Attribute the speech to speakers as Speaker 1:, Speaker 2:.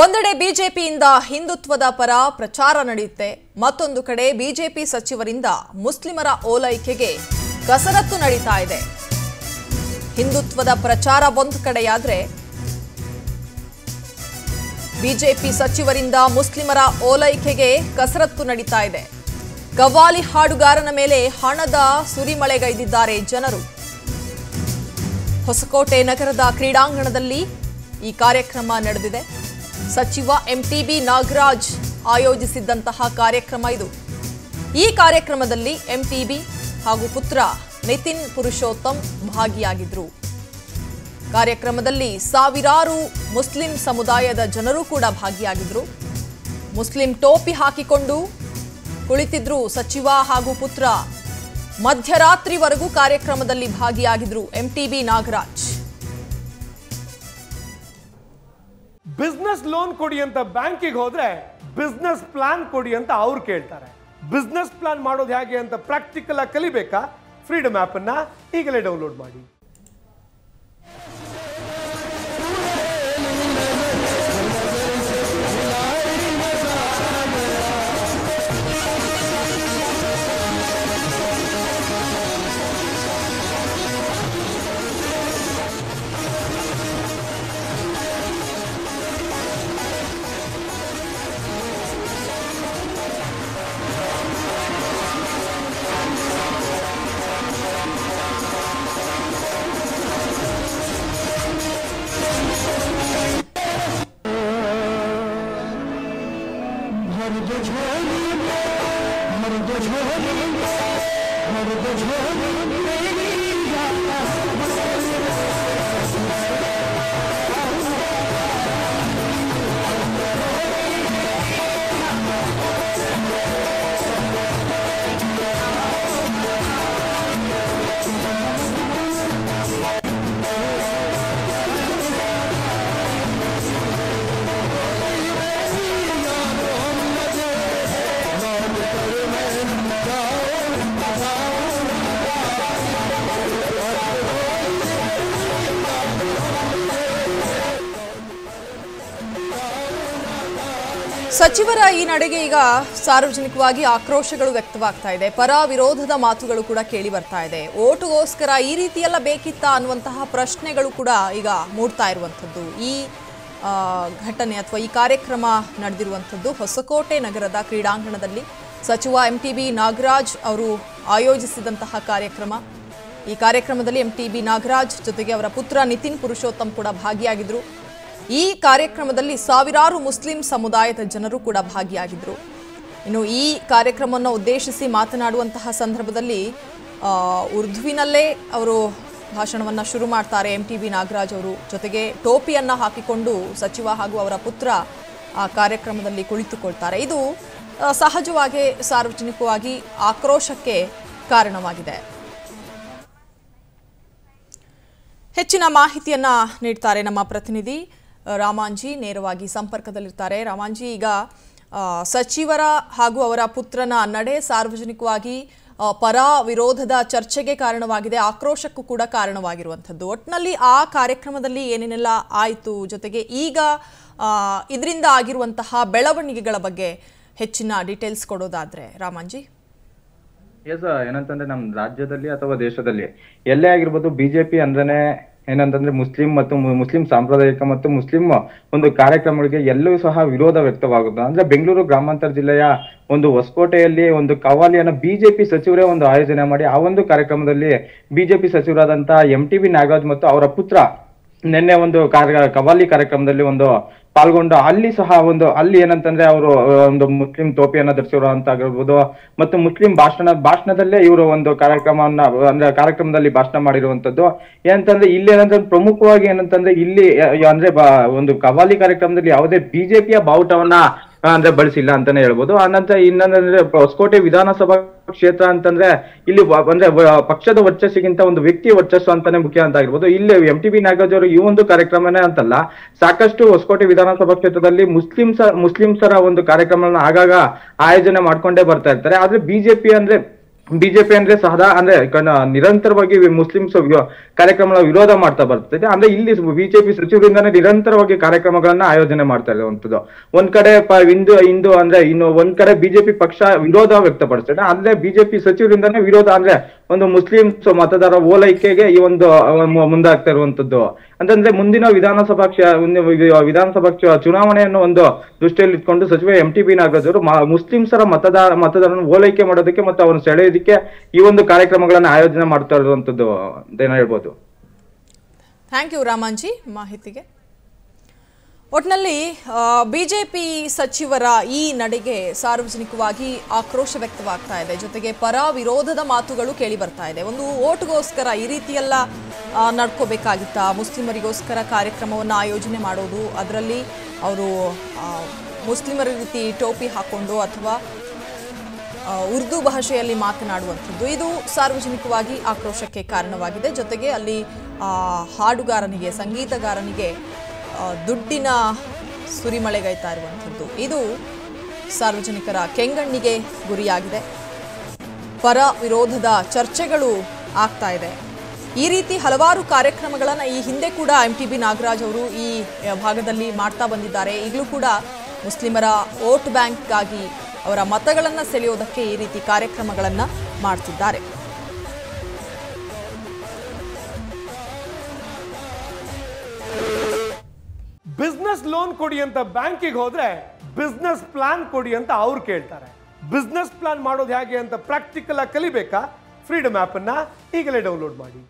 Speaker 1: ಒಂದೆಡೆ ಬಿಜೆಪಿಯಿಂದ ಹಿಂದುತ್ವದ ಪರ ಪ್ರಚಾರ ನಡೆಯುತ್ತೆ. ಮತ್ತೊಂದು ಕಡೆ ಬಿಜೆಪಿ ಸಚಿವರಿಂದ ಮುಸ್ಲಿಮರ ಓಲೈಕೆಗೆ ಕಸರತ್ತು ನಡೀತಾ ಇದೆ. ಹಿಂದುತ್ವದ ಪ್ರಚಾರ ಒಂದು ಕಡೆಯಾದ್ರೆ ಬಿಜೆಪಿ ಸಚಿವರಿಂದ ಮುಸ್ಲಿಮರ ಓಲೈಕೆಗೆ ಕಸರತ್ತು ನಡೀತಾ ಇದೆ. ಗವ್ವಾಲಿ ಹಾಡುಗಾರನ ಮೇಲೆ ಹಣದ ಸುರಿಮಳೆಗೈದಿದ್ದಾರೆ ಜನರು. ಹೊಸಕೋಟೆ ನಗರದ ಕ್ರೀಡಾಂಗಣದಲ್ಲಿ ಈ ಕಾರ್ಯಕ್ರಮ ನಡೆದಿದೆ. ಸಚಿವ ಎಂಟಿಬಿ ನಾಗರಾಜ್ ಆಯೋಜಿಸಿದ್ದಂತಹ ಕಾರ್ಯಕ್ರಮ ಇದು. ಈ ಕಾರ್ಯಕ್ರಮದಲ್ಲಿ ಎಂಟಿಬಿ ಹಾಗೂ ಪುತ್ರ ನಿತಿನ್ ಪುರುಷೋತ್ತಮ್ ಭಾಗಿಯಾಗಿದ್ರು. ಕಾರ್ಯಕ್ರಮದಲ್ಲಿ ಸಾವಿರಾರು ಮುಸ್ಲಿಂ ಸಮುದಾಯದ ಜನರು ಕೂಡ ಭಾಗಿಯಾಗಿದ್ರು. ಮುಸ್ಲಿಂ ಟೋಪಿ ಹಾಕಿಕೊಂಡು ಕುಳಿತಿದ್ರು ಸಚಿವ ಹಾಗೂ ಪುತ್ರ. ಮಧ್ಯರಾತ್ರಿವರೆಗೂ ಕಾರ್ಯಕ್ರಮದಲ್ಲಿ ಭಾಗಿಯಾಗಿದ್ರು ಎಂಟಿಬಿ ನಾಗರಾಜ್.
Speaker 2: ಬಿಸ್ನೆಸ್ ಲೋನ್ ಕೊಡಿ ಅಂತ ಬ್ಯಾಂಕಿಗೆ ಹೋದ್ರೆ ಬಿಸ್ನೆಸ್ ಪ್ಲಾನ್ ಕೊಡಿ ಅಂತ ಅವ್ರು ಕೇಳ್ತಾರೆ. ಬಿಸ್ನೆಸ್ ಪ್ಲಾನ್ ಮಾಡೋದು ಹೇಗೆ ಅಂತ ಪ್ರಾಕ್ಟಿಕಲ್ ಆಗಿ ಕಲಿಬೇಕಾ? ಫ್ರೀಡಮ್ ಆ್ಯಪನ್ನು ಈಗಲೇ ಡೌನ್ಲೋಡ್ ಮಾಡಿ.
Speaker 1: Her geçmedim, her geçmedim, her geçmedim ಸಚಿವರ ಈ ನಡೆಗೆ ಈಗ ಸಾರ್ವಜನಿಕವಾಗಿ ಆಕ್ರೋಶಗಳು ವ್ಯಕ್ತವಾಗ್ತಾ ಇದೆ. ಪರ ವಿರೋಧದ ಮಾತುಗಳು ಕೂಡ ಕೇಳಿ ಬರ್ತಾ ಇದೆ. ಓಟುಗೋಸ್ಕರ ಈ ರೀತಿಯೆಲ್ಲ ಬೇಕಿತ್ತ ಅನ್ನುವಂತಹ ಪ್ರಶ್ನೆಗಳು ಕೂಡ ಈಗ ಮೂಡ್ತಾ ಇರುವಂಥದ್ದು. ಈ ಘಟನೆ ಅಥವಾ ಈ ಕಾರ್ಯಕ್ರಮ ನಡೆದಿರುವಂಥದ್ದು ಹೊಸಕೋಟೆ ನಗರದ ಕ್ರೀಡಾಂಗಣದಲ್ಲಿ ಸಚಿವ ಎಂ ನಾಗರಾಜ್ ಅವರು ಆಯೋಜಿಸಿದಂತಹ ಕಾರ್ಯಕ್ರಮ. ಈ ಕಾರ್ಯಕ್ರಮದಲ್ಲಿ ಎಂ ನಾಗರಾಜ್ ಜೊತೆಗೆ ಅವರ ಪುತ್ರ ನಿತಿನ್ ಪುರುಷೋತ್ತಮ್ ಕೂಡ ಭಾಗಿಯಾಗಿದ್ರು ಈ ಕಾರ್ಯಕ್ರಮದಲ್ಲಿ ಸಾವಿರಾರು ಮುಸ್ಲಿಂ ಸಮುದಾಯದ ಜನರು ಕೂಡ ಭಾಗಿಯಾಗಿದ್ರು ಇನ್ನು ಈ ಕಾರ್ಯಕ್ರಮವನ್ನು ಉದ್ದೇಶಿಸಿ ಮಾತನಾಡುವಂತಹ ಸಂದರ್ಭದಲ್ಲಿ ಉರ್ದುವಿನಲ್ಲೇ ಅವರು ಭಾಷಣವನ್ನು ಶುರು ಮಾಡ್ತಾರೆ. ಎಂ ಟಿ ಬಿ ನಾಗರಾಜ್ ಅವರು ಜೊತೆಗೆ ಟೋಪಿಯನ್ನು ಹಾಕಿಕೊಂಡು ಸಚಿವ ಹಾಗೂ ಅವರ ಪುತ್ರ ಆ ಕಾರ್ಯಕ್ರಮದಲ್ಲಿ ಕುಳಿತುಕೊಳ್ತಾರೆ. ಇದು ಸಹಜವಾಗಿ, ಸಾರ್ವಜನಿಕವಾಗಿ ಆಕ್ರೋಶಕ್ಕೆ ಕಾರಣವಾಗಿದೆ. ಹೆಚ್ಚಿನ ಮಾಹಿತಿಯನ್ನ ನೀಡ್ತಾರೆ ನಮ್ಮ ಪ್ರತಿನಿಧಿ. ರಾಮಾಂಜಿ ನೇರವಾಗಿ ಸಂಪರ್ಕದಲ್ಲಿರ್ತಾರೆ. ರಾಮಾಂಜಿ ಈಗ ಸಚಿವರ ಹಾಗೂ ಅವರ ಪುತ್ರನ ನಡೆ ಸಾರ್ವಜನಿಕವಾಗಿ ಪರ ವಿರೋಧದ ಚರ್ಚೆಗೆ ಕಾರಣವಾಗಿದೆ. ಆಕ್ರೋಶಕ್ಕೂ ಕೂಡ ಕಾರಣವಾಗಿರುವಂಥದ್ದು. ಒಟ್ಟಿನಲ್ಲಿ ಆ ಕಾರ್ಯಕ್ರಮದಲ್ಲಿ ಏನೇನೆಲ್ಲ ಆಯಿತು? ಜೊತೆಗೆ ಈಗ ಇದರಿಂದ ಆಗಿರುವಂತಹ ಬೆಳವಣಿಗೆಗಳ ಬಗ್ಗೆ ಹೆಚ್ಚಿನ ಡೀಟೇಲ್ಸ್ ಕೊಡೋದಾದ್ರೆ, ರಾಮಾಂಜಿ.
Speaker 3: ಏನಂತಂದ್ರೆ, ನಮ್ ರಾಜ್ಯದಲ್ಲಿ ಅಥವಾ ದೇಶದಲ್ಲಿ ಎಲ್ಲೇ ಆಗಿರ್ಬೋದು ಬಿಜೆಪಿ ಅಂದ್ರೇನೆ ಏನಂತಂದ್ರೆ ಮುಸ್ಲಿಂ ಮತ್ತು ಮುಸ್ಲಿಂ ಸಾಂಪ್ರದಾಯಿಕ ಮತ್ತು ಮುಸ್ಲಿಂ ಒಂದು ಕಾರ್ಯಕ್ರಮಗಳಿಗೆ ಎಲ್ಲೂ ಸಹ ವಿರೋಧ ವ್ಯಕ್ತವಾಗುತ್ತೆ, ಅಂದ್ರೆ ಬೆಂಗಳೂರು ಗ್ರಾಮಾಂತರ ಜಿಲ್ಲೆಯ ಒಂದು ಹೊಸಕೋಟೆಯಲ್ಲಿ ಒಂದು ಕವಾಲಿಯನ್ನ ಬಿಜೆಪಿ ಸಚಿವರೇ ಒಂದು ಆಯೋಜನೆ ಮಾಡಿ, ಆ ಒಂದು ಕಾರ್ಯಕ್ರಮದಲ್ಲಿ ಬಿಜೆಪಿ ಸಚಿವರಾದಂತಹ ಎಂ ಟಿ ಬಿ ನಾಗರಾಜ್ ಮತ್ತು ಅವರ ಪುತ್ರ, ನಿನ್ನೆ ಒಂದು ಕಾರ್ಯ ಕವಾಲಿ ಕಾರ್ಯಕ್ರಮದಲ್ಲಿ ಒಂದು ಪಾಲ್ಗೊಂಡು ಅಲ್ಲಿ ಸಹ ಒಂದು, ಅಲ್ಲಿ ಏನಂತಂದ್ರೆ ಅವರು ಒಂದು ಮುಸ್ಲಿಂ ಟೋಪಿಯನ್ನ ಧರಿಸಿರೋ ಅಂತ ಆಗಿರ್ಬೋದು. ಮತ್ತು ಮುಸ್ಲಿಂ ಭಾಷಣ, ಭಾಷಣದಲ್ಲೇ ಇವರು ಒಂದು ಕಾರ್ಯಕ್ರಮವನ್ನ, ಅಂದ್ರೆ ಕಾರ್ಯಕ್ರಮದಲ್ಲಿ ಭಾಷಣ ಮಾಡಿರುವಂತದ್ದು ಏನಂತಂದ್ರೆ ಇಲ್ಲಿ ಏನಂತಂದ್ರೆ ಪ್ರಮುಖವಾಗಿ ಏನಂತಂದ್ರೆ ಇಲ್ಲಿ ಅಂದ್ರೆ ಒಂದು ಕವಾಲಿ ಕಾರ್ಯಕ್ರಮದಲ್ಲಿ ಯಾವುದೇ ಬಿಜೆಪಿಯ ಬಾವುಟವನ್ನ ಅಂದ್ರೆ ಬಳಸಿಲ್ಲ ಅಂತಾನೆ ಹೇಳ್ಬೋದು. ಆನಂತರ ಇನ್ನೊಂದಂದ್ರೆ ಹೊಸಕೋಟೆ ವಿಧಾನಸಭಾ ಕ್ಷೇತ್ರ ಅಂತಂದ್ರೆ ಇಲ್ಲಿ ಅಂದ್ರೆ ಪಕ್ಷದ ವರ್ಚಸ್ಸಿಗಿಂತ ಒಂದು ವ್ಯಕ್ತಿ ವರ್ಚಸ್ಸು ಅಂತಾನೆ ಮುಖ್ಯ ಅಂತ ಆಗಿರ್ಬೋದು ಇಲ್ಲಿ ಎಂ ಟಿ ಬಿ ನಾಗರಾಜ್ ಅವರು ಈ ಒಂದು ಕಾರ್ಯಕ್ರಮನೇ ಅಂತಲ್ಲ, ಸಾಕಷ್ಟು ಹೊಸಕೋಟೆ ವಿಧಾನಸಭಾ ಕ್ಷೇತ್ರದಲ್ಲಿ ಮುಸ್ಲಿಂಸ ಮುಸ್ಲಿಂಸರ ಒಂದು ಕಾರ್ಯಕ್ರಮಗಳನ್ನ ಆಗಾಗ ಆಯೋಜನೆ ಮಾಡ್ಕೊಂಡೇ ಬರ್ತಾ ಇರ್ತಾರೆ. ಆದ್ರೆ ಬಿಜೆಪಿ ಅಂದ್ರೆ ಬಿಜೆಪಿ ಅಂದ್ರೆ ಸದಾ ಅಂದ್ರೆ ನಿರಂತರವಾಗಿ ಮುಸ್ಲಿಮ್ಸ್ ಕಾರ್ಯಕ್ರಮಗಳ ವಿರೋಧ ಮಾಡ್ತಾ ಬರ್ತದೆ. ಅಂದ್ರೆ ಇಲ್ಲಿ ಬಿಜೆಪಿ ಸಚಿವರಿಂದಾನೇ ನಿರಂತರವಾಗಿ ಕಾರ್ಯಕ್ರಮಗಳನ್ನ ಆಯೋಜನೆ ಮಾಡ್ತಾ ಇರುವಂತದ್ದು. ಒಂದ್ ಕಡೆ ಹಿಂದೂ ಹಿಂದೂ ಅಂದ್ರೆ ಇನ್ನು ಒಂದ್ ಕಡೆ ಬಿಜೆಪಿ ಪಕ್ಷ ವಿರೋಧ ವ್ಯಕ್ತಪಡಿಸ್ತದೆ. ಅಂದ್ರೆ ಬಿಜೆಪಿ ಸಚಿವರಿಂದಾನೇ ವಿರೋಧ ಅಂದ್ರೆ ಒಂದು ಮುಸ್ಲಿಂ ಮತದಾರ ಓಲೈಕೆಗೆ ಈ ಒಂದು ಮುಂದಾಗ್ತಾ ಇರುವಂತದ್ದು. ಅಂತಂದ್ರೆ ಮುಂದಿನ ವಿಧಾನಸಭಾ ವಿಧಾನಸಭಾ ಚುನಾವಣೆಯನ್ನು ಒಂದು ದೃಷ್ಟಿಯಲ್ಲಿ ಇಟ್ಕೊಂಡು ಸಚಿವ ಎಂ ಟಿ ಬಿ ನಾಗರಾಜ್ ಅವರು ಮ- ಮುಸ್ಲಿಮ್ಸರ ಮತದಾರ ಮತದಾರನ ಓಲೈಕೆ ಮಾಡೋದಕ್ಕೆ ಮತ್ತು ಅವರನ್ನು ಸೆಳೆಯೋದಕ್ಕೆ ಈ ಒಂದು ಕಾರ್ಯಕ್ರಮಗಳನ್ನ ಆಯೋಜನೆ ಮಾಡ್ತಾ ಇರುವಂತದ್ದು ಅಂತ ಹೇಳ್ಬೋದು.
Speaker 1: ಥ್ಯಾಂಕ್ ಯು ರಾಮಾಂಜಿ ಮಾಹಿತಿಗೆ. ಒಟ್ನಲ್ಲಿ ಬಿಜೆಪಿ ಸಚಿವರ ಈ ನಡೆಗೆ ಸಾರ್ವಜನಿಕವಾಗಿ ಆಕ್ರೋಶ ವ್ಯಕ್ತವಾಗ್ತಾ ಇದೆ. ಜೊತೆಗೆ ಪರ ವಿರೋಧದ ಮಾತುಗಳು ಕೇಳಿ ಬರ್ತಾ ಇದೆ. ಒಂದು ಓಟ್ಗೋಸ್ಕರ ಈ ರೀತಿಯೆಲ್ಲ ನಡ್ಕೋಬೇಕಾಗಿತ್ತಾ? ಮುಸ್ಲಿಮರಿಗೋಸ್ಕರ ಕಾರ್ಯಕ್ರಮವನ್ನು ಆಯೋಜನೆ ಮಾಡೋದು, ಅದರಲ್ಲಿ ಅವರು ಮುಸ್ಲಿಮರ ರೀತಿ ಟೋಪಿ ಹಾಕೊಂಡು ಅಥವಾ ಉರ್ದು ಭಾಷೆಯಲ್ಲಿ ಮಾತನಾಡುವಂಥದ್ದು. ಇದು ಸಾರ್ವಜನಿಕವಾಗಿ ಆಕ್ರೋಶಕ್ಕೆ ಕಾರಣವಾಗಿದೆ. ಜೊತೆಗೆ ಅಲ್ಲಿ ಹಾಡುಗಾರನಿಗೆ, ಸಂಗೀತಗಾರನಿಗೆ ದುಡ್ಡಿನ ಸುರಿಮಳೆಗೈತಾ ಇರುವಂಥದ್ದು. ಇದು ಸಾರ್ವಜನಿಕರ ಕೆಂಗಣ್ಣಿಗೆ ಗುರಿಯಾಗಿದೆ. ಪರ ವಿರೋಧದ ಚರ್ಚೆಗಳು ಆಗ್ತಾ ಇದೆ. ಈ ರೀತಿ ಹಲವಾರು ಕಾರ್ಯಕ್ರಮಗಳನ್ನು ಈ ಹಿಂದೆ ಕೂಡ ಎಂ ಟಿ ಬಿ ನಾಗರಾಜ್ ಅವರು ಈ ಭಾಗದಲ್ಲಿ ಮಾಡ್ತಾ ಬಂದಿದ್ದಾರೆ. ಈಗಲೂ ಕೂಡ ಮುಸ್ಲಿಮರ ವೋಟ್ ಬ್ಯಾಂಕ್ಗಾಗಿ ಅವರ ಮತಗಳನ್ನು ಸೆಳೆಯೋದಕ್ಕೆ ಈ ರೀತಿ ಕಾರ್ಯಕ್ರಮಗಳನ್ನು ಮಾಡ್ತಿದ್ದಾರೆ.
Speaker 2: ಬಿಸ್ನೆಸ್ ಲೋನ್ ಕೊಡಿ ಅಂತ ಬ್ಯಾಂಕಿಗೆ ಹೋದ್ರೆ ಬಿಸ್ನೆಸ್ ಪ್ಲಾನ್ ಕೊಡಿ ಅಂತ ಅವ್ರು ಕೇಳ್ತಾರೆ. ಬಿಸ್ನೆಸ್ ಪ್ಲಾನ್ ಮಾಡೋದು ಹೇಗೆ ಅಂತ ಪ್ರಾಕ್ಟಿಕಲ್ ಆಗಿ ಕಲಿಬೇಕಾ? ಫ್ರೀಡಮ್ ಆ್ಯಪನ್ನು ಈಗಲೇ ಡೌನ್ಲೋಡ್ ಮಾಡಿ.